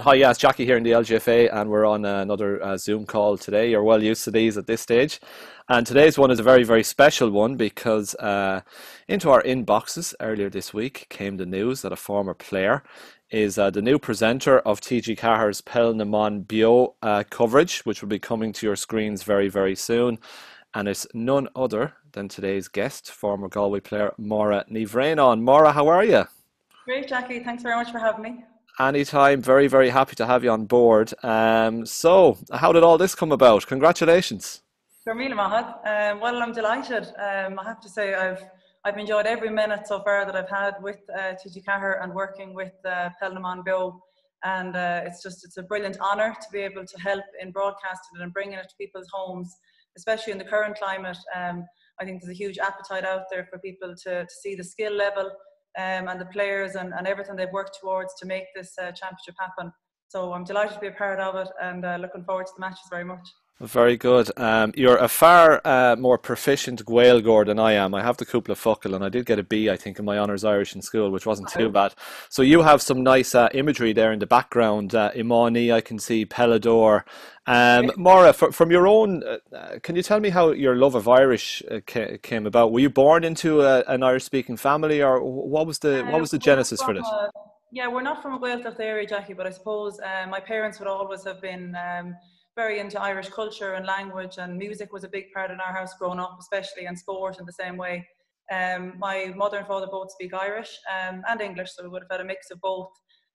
Hi, yes, Jackie here in the LGFA, and we're on another uh, Zoom call today. You're well used to these at this stage. And today's one is a very, very special one because uh, into our inboxes earlier this week came the news that a former player is uh, the new presenter of TG Ceathair's Peil na mBan Beo uh, coverage, which will be coming to your screens very, very soon. And it's none other than today's guest, former Galway player Ní Bhraonáin. Máire, how are you? Great, Jackie. Thanks very much for having me. Anytime. Very, very happy to have you on board. Um, so, how did all this come about? Congratulations. Carmela Mahad. Um, well, I'm delighted. Um, I have to say, I've I've enjoyed every minute so far that I've had with uh, TG Ceathair and working with uh, Beo. And uh, it's just it's a brilliant honour to be able to help in broadcasting it and bringing it to people's homes, especially in the current climate. Um, I think there's a huge appetite out there for people to, to see the skill level um, and the players and, and everything they've worked towards to make this uh, championship happen. So I'm delighted to be a part of it and uh, looking forward to the matches very much. Very good. Um, you're a far uh, more proficient Gaeilgeoir than I am. I have the Cúpla Focal and I did get a B, I think, in my honours Irish in school, which wasn't too bad. So you have some nice uh, imagery there in the background. Uh, Imani, I can see Pelador. Um, Máire, for, from your own, uh, uh, can you tell me how your love of Irish uh, ca- came about? Were you born into a, an Irish-speaking family, or what was the what was the genesis for this? yeah, we're not from a Gaeltacht area, Jackie, but I suppose my parents would always have been. Um, very into Irish culture and language, and music was a big part in our house growing up, especially, and sport in the same way. Um, my mother and father both speak Irish um, and English, so we would have had a mix of both.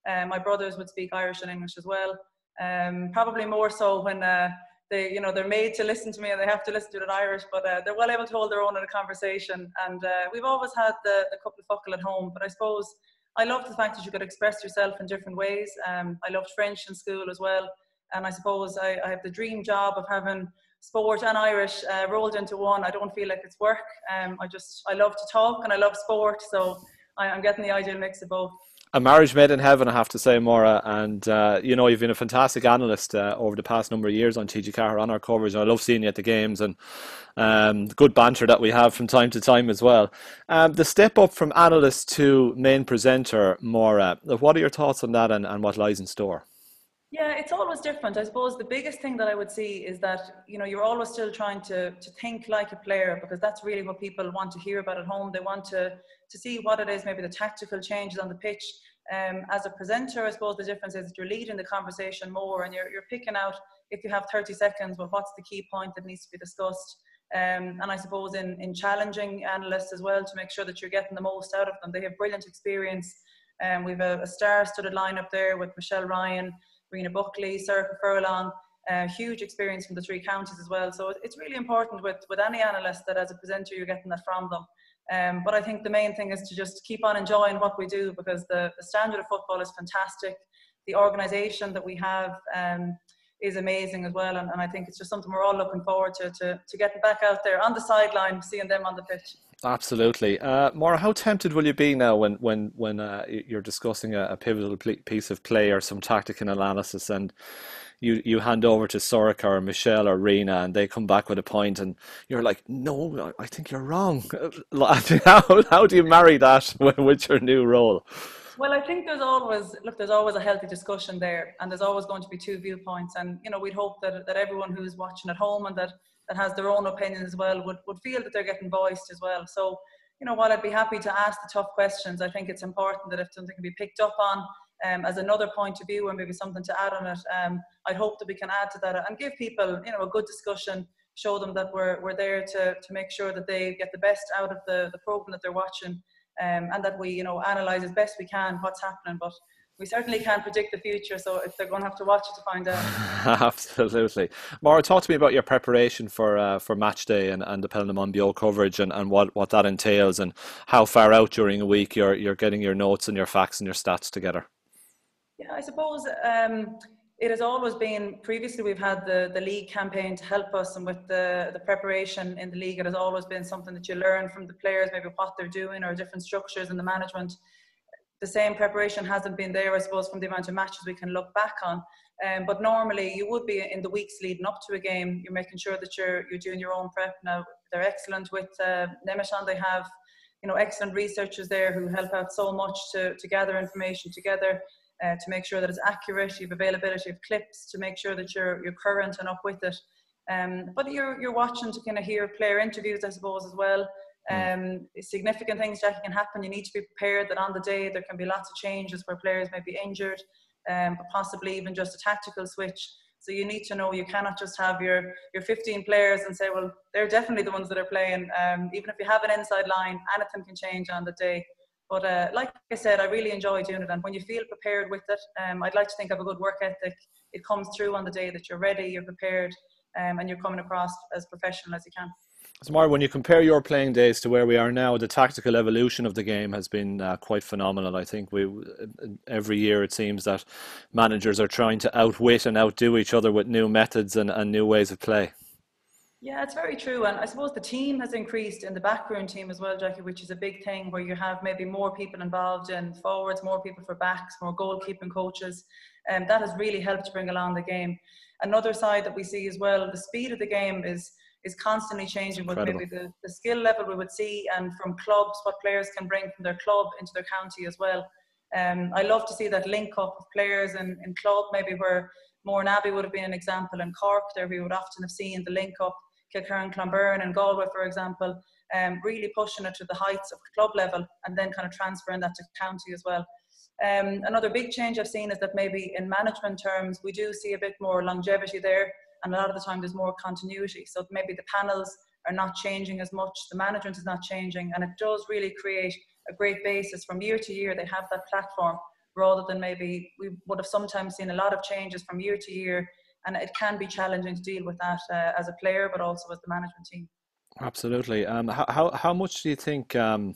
Um, my brothers would speak Irish and English as well. Um, probably more so when uh, they, you know, they're made to listen to me and they have to listen to it in Irish, but uh, they're well able to hold their own in a conversation. And uh, we've always had the, the couple of focal at home, but I suppose I love the fact that you could express yourself in different ways. Um, I loved French in school as well and I suppose I, I have the dream job of having sport and Irish uh, rolled into one. I don't feel like it's work. Um, I just I love to talk and I love sport, so I, am getting the ideal mix of both. A marriage made in heaven, I have to say, Máire. And uh, you know, you've been a fantastic analyst uh, over the past number of years on TG Ceathair on our coverage. I love seeing you at the games and um, good banter that we have from time to time as well. Um, the step up from analyst to main presenter, Máire. What are your thoughts on that and, and what lies in store? Yeah, it's always different. I suppose the biggest thing that I would see is that you know you're always still trying to to think like a player because that's really what people want to hear about at home. They want to to see what it is, maybe the tactical changes on the pitch. Um, as a presenter, I suppose the difference is that you're leading the conversation more and you're you're picking out if you have 30 seconds, well, what's the key point that needs to be discussed. Um, and I suppose in in challenging analysts as well to make sure that you're getting the most out of them. They have brilliant experience. Um, we've a, a star-studded lineup there with Michelle Ryan. Rena Buckley, Sorcha Furlong, uh, huge experience from the three counties as well. So it's really important with, with any analyst that as a presenter you're getting that from them. Um, but I think the main thing is to just keep on enjoying what we do because the, the standard of football is fantastic. The organisation that we have um, is amazing as well. And, and, I think it's just something we're all looking forward to, to, to getting back out there on the sideline, seeing them on the pitch. Absolutely, uh, Máire. How tempted will you be now when when when uh, you're discussing a, a, pivotal piece of play or some tactical analysis, and you you hand over to Sorcha or Michelle or Rena, and they come back with a point, and you're like, "No, I think you're wrong." how how do you marry that with your new role? Well, I think there's always look. There's always a healthy discussion there, and there's always going to be two viewpoints. And you know, we'd hope that that everyone who's watching at home and that that has their own opinion as well would, would feel that they're getting voiced as well. So, you know, while I'd be happy to ask the tough questions, I think it's important that if something can be picked up on um, as another point of view or maybe something to add on it, um, I'd hope that we can add to that and give people, you know, a good discussion, show them that we're, we're there to, to make sure that they get the best out of the, the program that they're watching um, and that we, you know, analyse as best we can what's happening. But we certainly can't predict the future, so if they're going to have to watch it to find out. Absolutely. Mara, talk to me about your preparation for uh, for match day and, and the mBan coverage and, and what, what that entails and how far out during a week you're, you're getting your notes and your facts and your stats together. Yeah, I suppose um, it has always been, previously we've had the, the league campaign to help us and with the, the preparation in the league, it has always been something that you learn from the players, maybe what they're doing or different structures in the management the same preparation hasn't been there, I suppose, from the amount of matches we can look back on. Um, but normally, you would be in the weeks leading up to a game. You're making sure that you're you're doing your own prep. Now they're excellent with uh. They have, you know, excellent researchers there who help out so much to to gather information together. uh, to make sure that it's accurate, you have availability of clips to make sure that you're, you're current and up with it. Um, but you're, you're watching to kind of hear player interviews, I suppose, as well. Hmm. Um, significant things, Jackie, can happen. You need to be prepared that on the day there can be lots of changes where players may be injured, um, but possibly even just a tactical switch. So you need to know you cannot just have your, your 15 players and say, well, they're definitely the ones that are playing. Um, even if you have an inside line, anything can change on the day. But uh, like I said, I really enjoy doing it. And when you feel prepared with it, um, I'd like to think of a good work ethic. It comes through on the day that you're ready, you're prepared, um, and you're coming across as professional as you can. So, Mar, when you compare your playing days to where we are now, the tactical evolution of the game has been uh, quite phenomenal. I think we every year it seems that managers are trying to outwit and outdo each other with new methods and, and new ways of play. Yeah, it's very true. And I suppose the team has increased in the backroom team as well, Jackie, which is a big thing where you have maybe more people involved in forwards, more people for backs, more goalkeeping coaches. And um, that has really helped to bring along the game. Another side that we see as well, the speed of the game is is constantly changing with maybe the, the skill level we would see and from clubs what players can bring from their club into their county as well. Um, I love to see that link up of players in, in club, maybe where Mourneabbey would have been an example in Cork, there we would often have seen the link up Kilkerrin Clonberne and Galway, for example, um, really pushing it to the heights of club level and then kind of transferring that to county as well. Um, another big change I've seen is that maybe in management terms, we do see a bit more longevity there and a lot of the time there's more continuity. So maybe the panels are not changing as much, the management is not changing, and it does really create a great basis from year to year. They have that platform rather than maybe we would have sometimes seen a lot of changes from year to year, and it can be challenging to deal with that uh, as a player, but also as the management team. Absolutely. Um, how how much do you think? Um,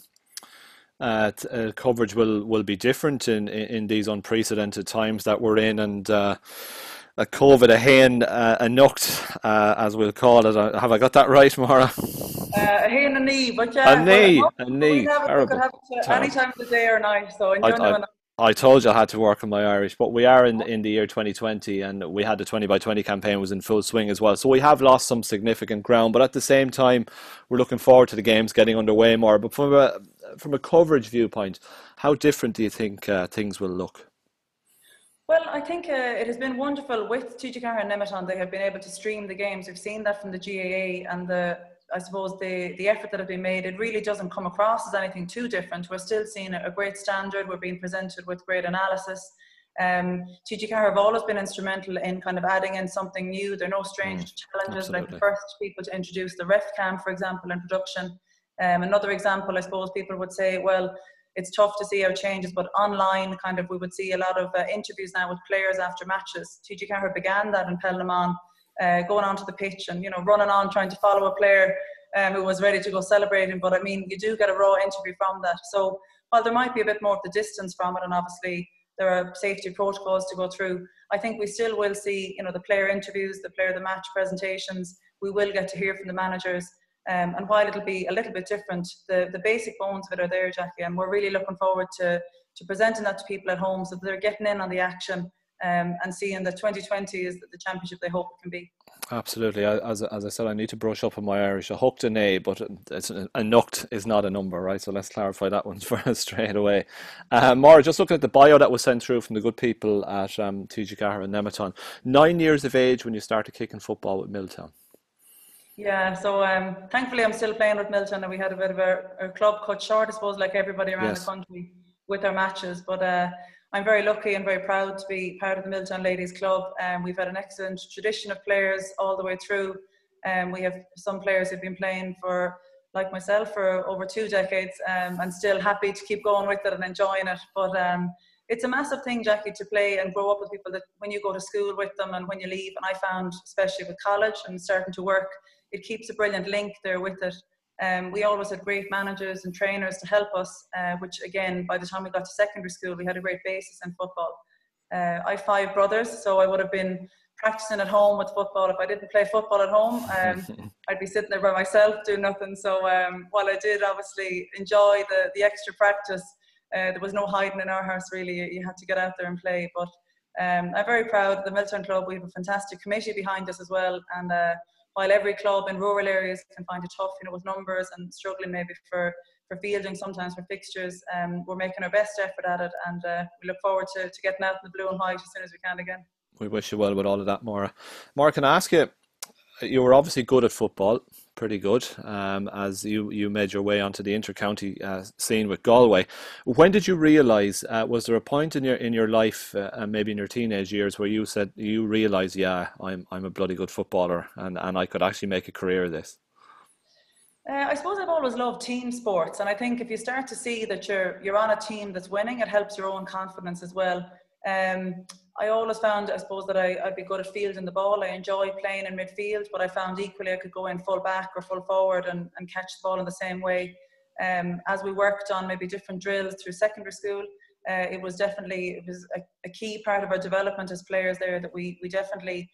uh, uh, coverage will, will be different in, in, in, these unprecedented times that we're in, and uh, a COVID a hen uh, a nucht, uh, as we'll call it. Uh, have I got that right, Maura? Uh, a hen a knee, but yeah, a knee, a knee. Terrible. Have it any time of the day or night. So enjoy I, I, I told you I had to work on my Irish, but we are in in the year 2020, and we had the 20 by 20 campaign was in full swing as well. So we have lost some significant ground, but at the same time, we're looking forward to the games getting underway more. But from a from a coverage viewpoint, how different do you think uh, things will look? Well, I think uh, it has been wonderful with TG and Nemeton. They have been able to stream the games. We've seen that from the GAA and the, I suppose, the, the effort that has been made. It really doesn't come across as anything too different. We're still seeing a great standard. We're being presented with great analysis. Um, TG have always been instrumental in kind of adding in something new. They're no strange mm, challenges, absolutely. like the first people to introduce the ref cam, for example, in production. Um, another example, I suppose people would say, well, it's tough to see how it changes, but online, kind of, we would see a lot of uh, interviews now with players after matches. TG Ceathair began that in Peil na mBan, uh, going onto the pitch and you know running on trying to follow a player um, who was ready to go celebrating. But I mean, you do get a raw interview from that. So while there might be a bit more of the distance from it, and obviously there are safety protocols to go through, I think we still will see you know the player interviews, the player the match presentations. We will get to hear from the managers. Um, and while it'll be a little bit different, the, the basic bones of it are there, Jackie, and we're really looking forward to, to presenting that to people at home so that they're getting in on the action um, and seeing that 2020 is the championship they hope it can be. Absolutely. As, as I said, I need to brush up on my Irish. A hooked an A, but it's a, nuct is not a number, right? So let's clarify that one for us straight away. Uh, Maura, just looking at the bio that was sent through from the good people at um, TG Ceathair and Nemeton. Nine years of age when you started kicking football with Milltown. Yeah, so um, thankfully I'm still playing with Milltown, and we had a bit of a, club cut short, I suppose, like everybody around yes. the country with our matches. But uh, I'm very lucky and very proud to be part of the Milltown Ladies Club. Um, we've had an excellent tradition of players all the way through. Um, we have some players who've been playing for, like myself, for over two decades, um, and still happy to keep going with it and enjoying it. But um, it's a massive thing, Jackie, to play and grow up with people that when you go to school with them and when you leave. And I found, especially with college and starting to work, it keeps a brilliant link there with it. Um, we always had great managers and trainers to help us, uh, which again, by the time we got to secondary school, we had a great basis in football. Uh, I have five brothers, so I would have been practicing at home with football. If I didn't play football at home, um, I'd be sitting there by myself doing nothing. So um, while I did obviously enjoy the, the extra practice, uh, there was no hiding in our house really. You had to get out there and play. But um, I'm very proud of the Milltown Club. We have a fantastic committee behind us as well, and uh, while every club in rural areas can find it tough, you know, with numbers and struggling maybe for, for fielding, sometimes for fixtures. Um, we're making our best effort at it, and uh, we look forward to, to getting out in the blue and white as soon as we can again. We wish you well with all of that, Maura. Maura, can I ask you? You were obviously good at football, pretty good, um, as you, you made your way onto the intercounty uh, scene with Galway. When did you realise? Uh, was there a point in your in your life, uh, and maybe in your teenage years, where you said you realised, yeah, I'm I'm a bloody good footballer, and, and I could actually make a career of this? Uh, I suppose I've always loved team sports, and I think if you start to see that you're you're on a team that's winning, it helps your own confidence as well. Um, I always found, I suppose, that I, would be good at fielding the ball. I enjoy playing in midfield, but I found equally I could go in full back or full forward and, and catch the ball in the same way. Um, as we worked on maybe different drills through secondary school, uh, it was definitely it was a, a, key part of our development as players there that we we definitely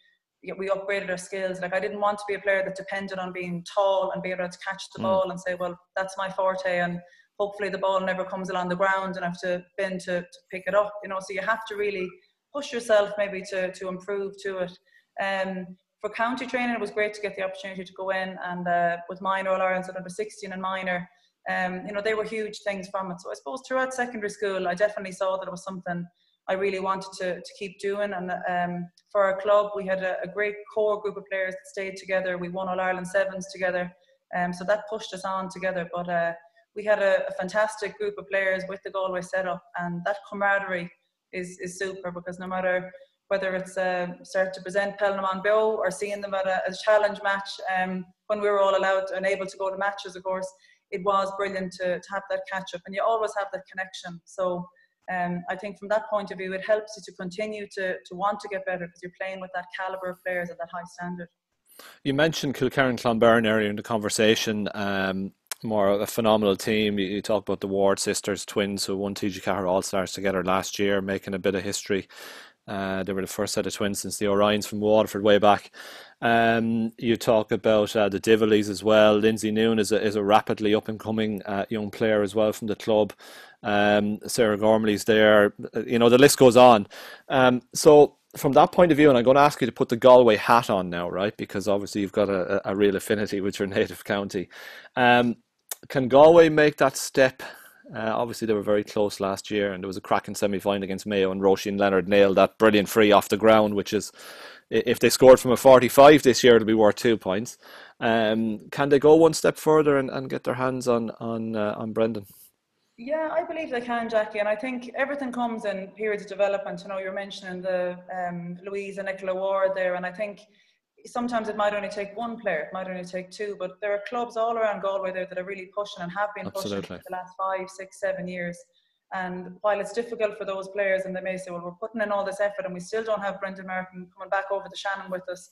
we upgraded our skills. Like I didn't want to be a player that depended on being tall and being able to catch the mm. ball and say, well, that's my forte, and hopefully the ball never comes along the ground and I have to bend to, to pick it up. You know, so you have to really push yourself maybe to to improve to it. Um, for county training, it was great to get the opportunity to go in and uh, with minor All Ireland, so number 16 and minor. Um, you know, they were huge things from it. So I suppose throughout secondary school, I definitely saw that it was something I really wanted to, to keep doing. And um, for our club, we had a, a, great core group of players that stayed together. We won All Ireland Sevens together. Um, so that pushed us on together. But uh, we had a, a, fantastic group of players with the Galway setup, and that camaraderie is, is super because no matter whether it's uh, start to present Peil na mBan Beo or seeing them at a, a challenge match um, when we were all allowed and able to go to matches, of course, it was brilliant to, to have that catch up, and you always have that connection. So um, I think from that point of view, it helps you to continue to, to want to get better because you're playing with that caliber of players at that high standard. You mentioned Kilkerrin Clonberne earlier in the conversation. Um, more a phenomenal team. You, you, talk about the Ward sisters, twins who won TG Ceathair All Stars together last year, making a bit of history. Uh, they were the first set of twins since the Orions from Waterford way back. Um, you talk about uh, the Divillies as well. Lindsay Noone is a, is a rapidly up and coming uh, young player as well from the club. Um, Sarah Gormley's there. You know, the list goes on. Um, so, from that point of view, and I'm going to ask you to put the Galway hat on now, right? Because obviously you've got a, a real affinity with your native county. Um, can Galway make that step? Uh, obviously, they were very close last year, and there was a cracking semi final against Mayo, and Roisin Leonard nailed that brilliant free off the ground, which is, if they scored from a 45 this year, it'll be worth two points. Um, can they go one step further and, and get their hands on on uh, on Brendan? Yeah, I believe they can, Jackie, and I think everything comes in periods of development. You know, you're mentioning the um, Louise and Nicola Ward there, and I think sometimes it might only take one player, it might only take two, but there are clubs all around Galway there that are really pushing and have been Absolutely. pushing for the last five, six, seven years. And while it's difficult for those players, and they may say, well, we're putting in all this effort and we still don't have Brendan Martin coming back over the Shannon with us,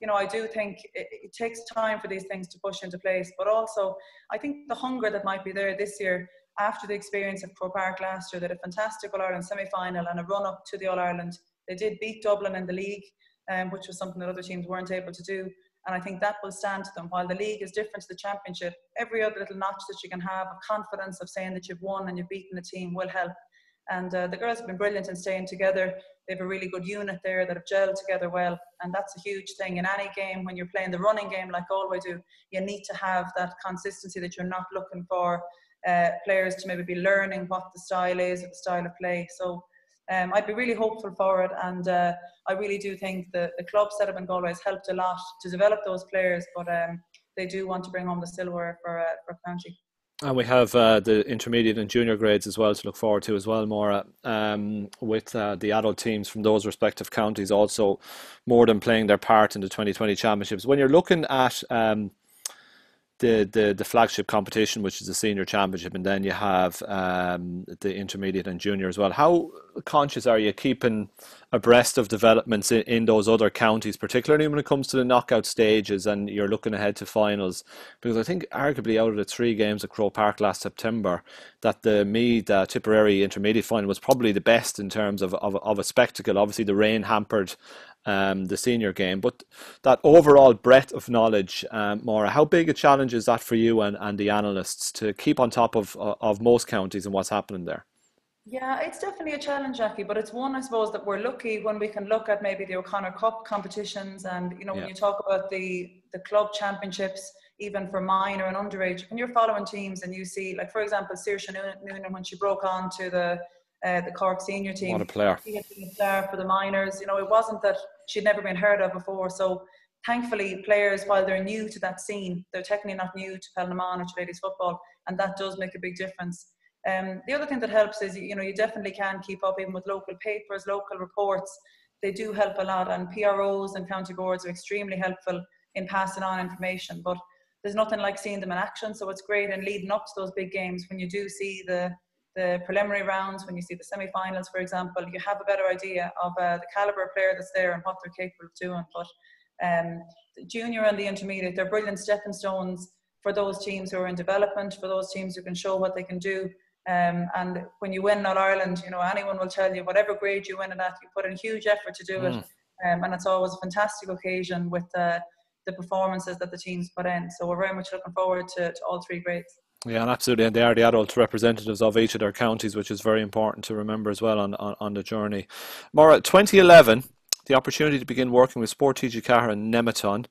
you know, I do think it, it, takes time for these things to push into place. But also, I think the hunger that might be there this year after the experience of Croke Park last year, had a fantastic All Ireland semi final and a run up to the All Ireland. They did beat Dublin in the league um, which was something that other teams weren't able to do. And I think that will stand to them. While the league is different to the championship, every other little notch that you can have of confidence of saying that you've won and you've beaten the team will help. And uh, the girls have been brilliant in staying together. They have a really good unit there that have gelled together well. And that's a huge thing in any game when you're playing the running game like Galway do. You need to have that consistency that you're not looking for uh, players to maybe be learning what the style is or the style of play. So um, I'd be really hopeful for it, and uh, I really do think that the club setup in Galway has helped a lot to develop those players. But um, they do want to bring home the silver for uh, for County. And we have uh, the intermediate and junior grades as well to look forward to as well, Maura, um, with uh, the adult teams from those respective counties also more than playing their part in the 2020 championships. When you're looking at um, the, the the flagship competition, which is the senior championship, and then you have um, the intermediate and junior as well. How conscious are you keeping abreast of developments in, in those other counties, particularly when it comes to the knockout stages and you're looking ahead to finals? Because I think arguably out of the three games at Croke Park last September, that the Meath uh, Tipperary intermediate final was probably the best in terms of, of, of a spectacle. Obviously, the rain hampered um, the senior game. But that overall breadth of knowledge, um, Maura, how big a challenge is that for you and, and the analysts to keep on top of, of most counties and what's happening there? Yeah, it's definitely a challenge, Jackie, but it's one I suppose that we're lucky when we can look at maybe the O'Connor Cup competitions and you know yeah. when you talk about the the club championships, even for minor and underage. When you're following teams and you see, like for example, Saoirse Noonan when she broke on to the uh, the Cork senior team, what a player! She had been a player for the minors. You know, it wasn't that she'd never been heard of before. So thankfully, players while they're new to that scene, they're technically not new to Peil na mBan or to ladies football, and that does make a big difference. Um, the other thing that helps is you know you definitely can keep up even with local papers, local reports. They do help a lot, and PROs and county boards are extremely helpful in passing on information. But there's nothing like seeing them in action. So it's great and leading up to those big games when you do see the the preliminary rounds, when you see the semi-finals, for example, you have a better idea of uh, the caliber of player that's there and what they're capable of doing. But um, the junior and the intermediate, they're brilliant stepping stones for those teams who are in development, for those teams who can show what they can do. Um, and when you win All Ireland, you know anyone will tell you whatever grade you win in that, you put in huge effort to do mm. it, um, and it's always a fantastic occasion with uh, the performances that the teams put in. So we're very much looking forward to, to all three grades. Yeah, and absolutely, and they are the adult representatives of each of their counties, which is very important to remember as well on, on, on the journey. Maura, 2011, the opportunity to begin working with Sport TG Ceathair and Nemeton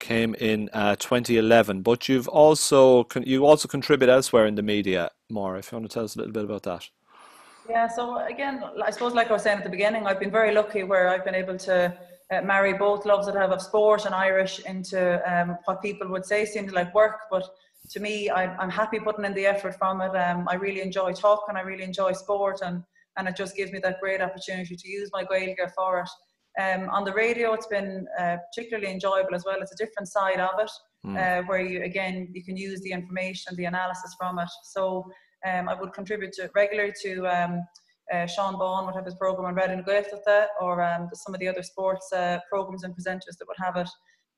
came in uh, 2011, but you've also you also contribute elsewhere in the media. Maura, if you want to tell us a little bit about that. Yeah, so again, I suppose like I was saying at the beginning, I've been very lucky where I've been able to uh, marry both loves that I have of sport and Irish into um, what people would say seems like work, but to me, I'm, I'm happy putting in the effort from it. Um, I really enjoy talking, I really enjoy sport, and, and it just gives me that great opportunity to use my Gaeilge for it. Um, on the radio, it's been uh, particularly enjoyable as well. It's a different side of it, mm. uh, where you again you can use the information, the analysis from it. So um, I would contribute to regularly to um, uh, Sean Bán would have his program on Raidió na Gaeltachta, or um, some of the other sports uh, programs and presenters that would have it.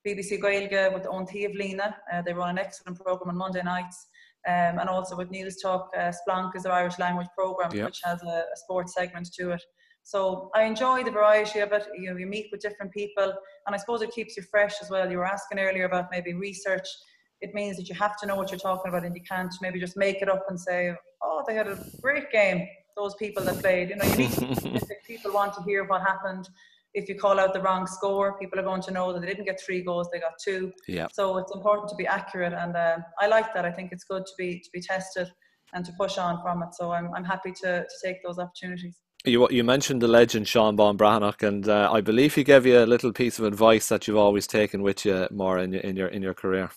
BBC Gaeilge with Owen Thievlina, uh, they run an excellent program on Monday nights. Um, and also with Newstalk, uh, Splanc is their Irish language program, yep. which has a, a, sports segment to it. So I enjoy the variety of it. You know, you meet with different people, and I suppose it keeps you fresh as well. You were asking earlier about maybe research. It means that you have to know what you're talking about, and you can't maybe just make it up and say, "Oh, they had a great game." Those people that played, you know, you need to, people want to hear what happened if you call out the wrong score, people are going to know that they didn't get three goals; they got two. Yeah. So it's important to be accurate, and uh, I like that. I think it's good to be to be tested and to push on from it. So I'm I'm happy to to take those opportunities. You you mentioned the legend Sean Bán Breathnach, and uh, I believe he gave you a little piece of advice that you've always taken with you more in your in your in your career.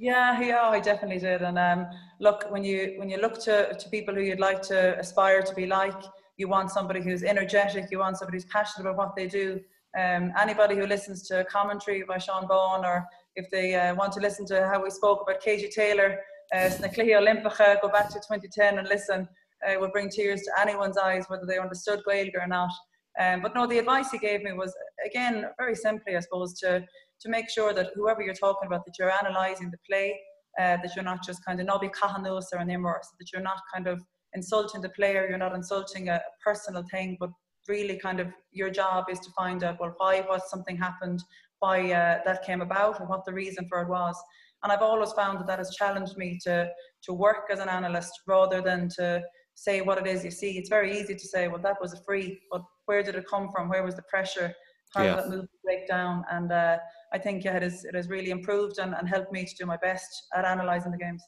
Yeah, yeah, I definitely did. And um, look, when you when you look to to people who you'd like to aspire to be like, you want somebody who's energetic, you want somebody who's passionate about what they do. Um, anybody who listens to commentary by Sean Bán, or if they uh, want to listen to how we spoke about Katie Taylor, uh, go back to 2010 and listen. Uh, will bring tears to anyone's eyes, whether they understood Gaeilge or not. Um, but no, the advice he gave me was, again, very simply, I suppose, to, to make sure that whoever you're talking about, that you're analysing the play, uh, that you're not just kind of nobby cahanus or an immerse, that you're not kind of insulting the player, you're not insulting a personal thing, but really kind of your job is to find out well why was something happened, why uh, that came about, and what the reason for it was. And I've always found that that has challenged me to to work as an analyst rather than to say what it is you see. It's very easy to say, well, that was a free, but where did it come from? Where was the pressure? How yeah. did that move break down? And uh, I think yeah, it, is, it has really improved and, and helped me to do my best at analysing the games.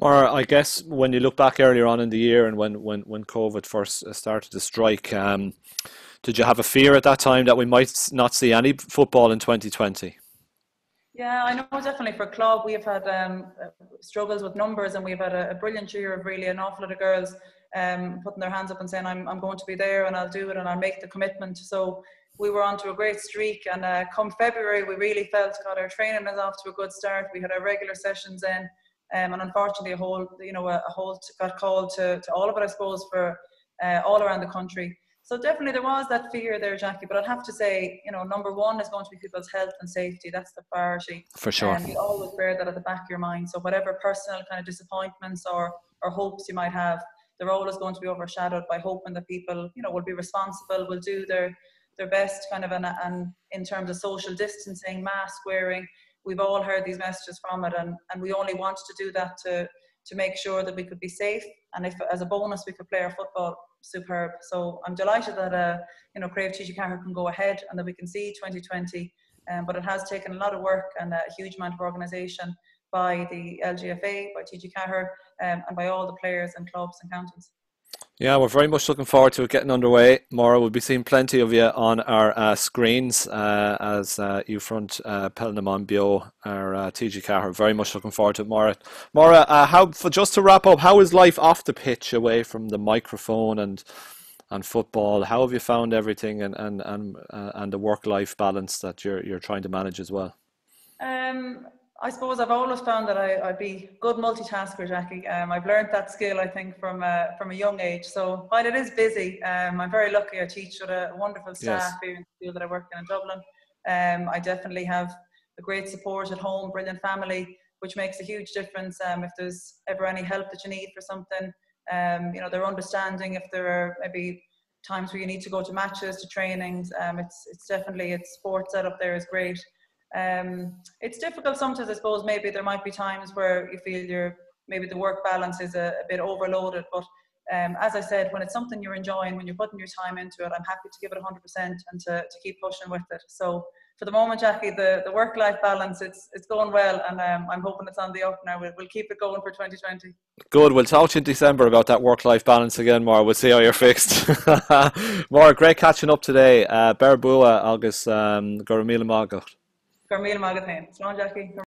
Or I guess when you look back earlier on in the year and when, when, when COVID first started to strike, um, did you have a fear at that time that we might not see any football in 2020? Yeah, I know definitely for club we've had um, struggles with numbers and we've had a, a, brilliant year of really an awful lot of girls um, putting their hands up and saying I'm, I'm going to be there and I'll do it and I'll make the commitment. So we were on to a great streak and uh, come February we really felt God our training was off to a good start. We had our regular sessions in um, and unfortunately, a whole you know a, a whole got called to, to all of it, I suppose, for uh, all around the country. So definitely there was that fear there, Jackie. But I'd have to say, you know, number one is going to be people's health and safety. That's the priority. For sure. And you always bear that at the back of your mind. So whatever personal kind of disappointments or or hopes you might have, they're always going to be overshadowed by hoping that people, you know, will be responsible, will do their their best kind of and, and in terms of social distancing, mask wearing, we've all heard these messages from it and, and we only wanted to do that to to make sure that we could be safe and if as a bonus we could play our football superb so i'm delighted that uh you know Crave Ceathair can go ahead and that we can see 2020 um, but it has taken a lot of work and a huge amount of organisation by the LGFA, by TG Ceathair, um, and by all the players and clubs and counties. Yeah, we're very much looking forward to getting underway. Maura, we'll be seeing plenty of you on our uh, screens uh, as uh, you front uh, Peil na mBan Beo, our uh, TG. Very much looking forward to it. Maura, uh, how, for, just to wrap up, how is life off the pitch away from the microphone and and football? How have you found everything and and and, uh, and the work life balance that you're you're trying to manage as well? Um, I suppose I've always found that I, would be good multitasker, Jackie. Um, I've learned that skill, I think, from uh, from a young age. So while it is busy, um, I'm very lucky. I teach with a wonderful staff yes. here in the school that I work in in Dublin. Um, I definitely have a great support at home, brilliant family, which makes a huge difference. Um, if there's ever any help that you need for something, um, you know, they're understanding. If there are maybe times where you need to go to matches, to trainings, um, it's it's definitely it's sports set up there is great. Um, it's difficult sometimes, I suppose. Maybe there might be times where you feel you're maybe the work balance is a, a bit overloaded. But um, as I said, when it's something you're enjoying, when you're putting your time into it, I'm happy to give it 100% and to, to keep pushing with it. So for the moment, Jackie, the, the work life balance it's it's going well, and um, I'm hoping it's on the up now. We'll, we'll keep it going for 2020. Good. We'll talk to you in December about that work life balance again, Maura. We'll see how you're fixed. Maura, great catching up today. Uh, Bear Bua, August, um, Carmelo Magathan. Salam, Jackie.